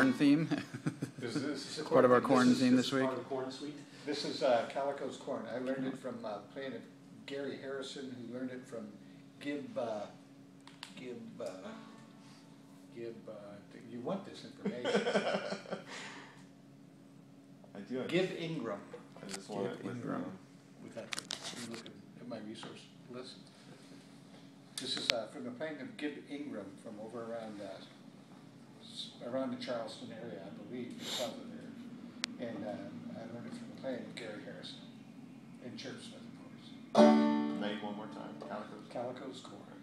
corn theme. Is this It's part of our corn This is- theme this this is week. part of corn suite? This is uh, Calico's Corn. I learned it from uh, playing it Gary Harrison, who learned it from Gib, uh, Gib, uh, Gib, uh, you want this information. I do. I, Gib Ingram. I just want it Gib with, Ingram. um, With that, you look at- at my resource list. This is uh, from the playing of Gib Ingram from over around, uh, s- around the Charleston area, I believe, south of there. And uh, I learned it from the playing of Gary Harrison, and Church Smith, of course. name one more time. Calico's. Calico's Corn.